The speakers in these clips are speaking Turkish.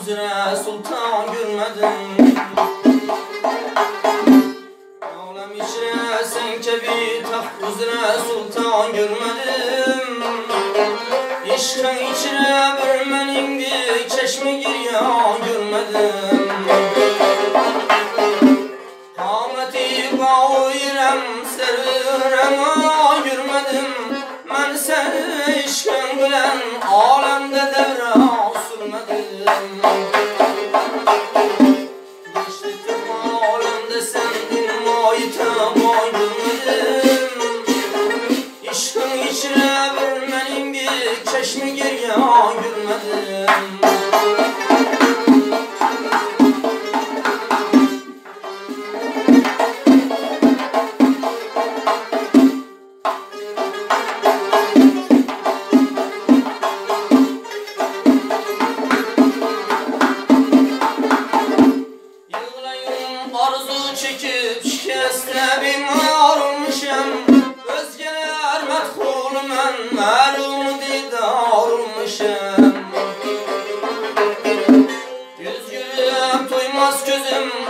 üzere sultan görmedim Alem içine sen kebi taht üzere sultan görmedim İşkın içine bir menindi çeşme giryan görmedim Kameti kavurem servirem görmedim Ben seni işkın bilen alemde sürmedim Geçti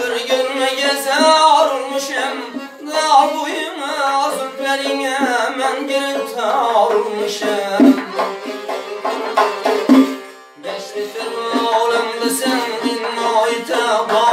bir görme gezer olmuşum Dağ boyuma zülflerine men giriftar olmuşum Geçti tüm alemde senin ayete bağırmadım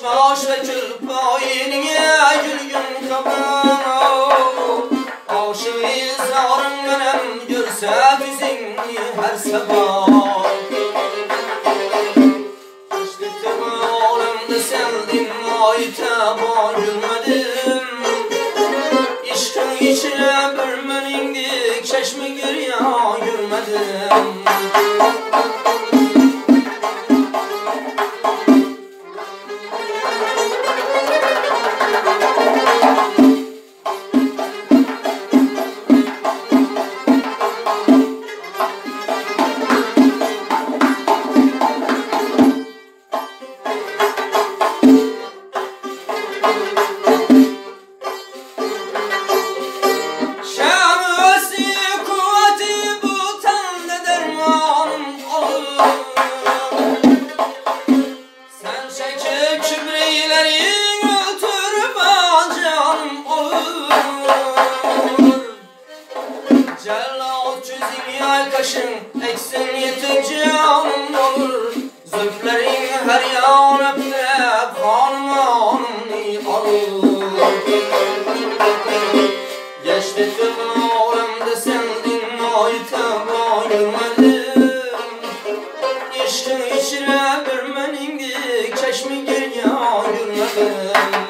birleşmiş baş ve kül payinine gülgün kaban Aşığı zarım benim görse yüzünü her sabah. Düştüm alemde sendin ayete bağırmadım. İşkın içine bir menindik çeşme yürümedim Şemsi Cellat çözüm yay kaşın eksin yetim canım olur. Zülflerin her yan öptürep hanım hanım alır Geçti tüm alemde sendin ayete bağırmadım İşkın içine bir menindi çeşmi girya yürümedim Bir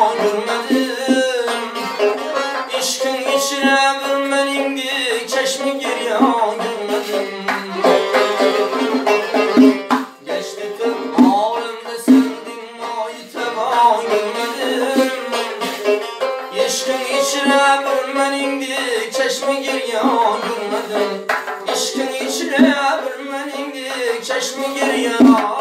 görmedim İşkın